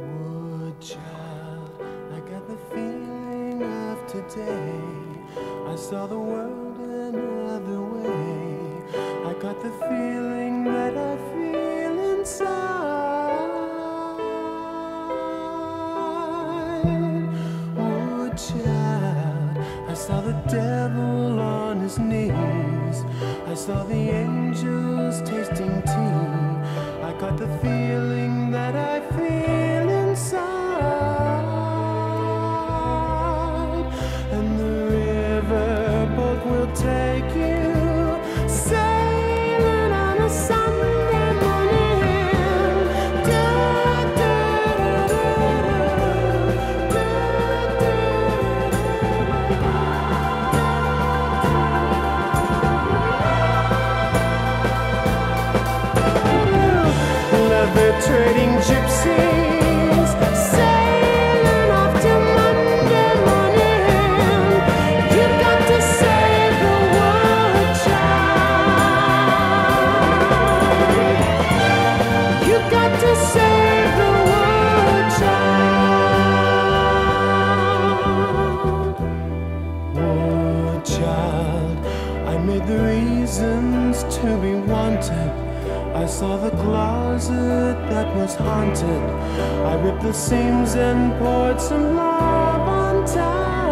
Wood child, I got the feeling of today. I saw the world another way. I got the feeling that I feel inside. Wood child, I saw the devil on his knees. I saw the angel. trading I saw the closet that was haunted. I ripped the seams and poured some love on top.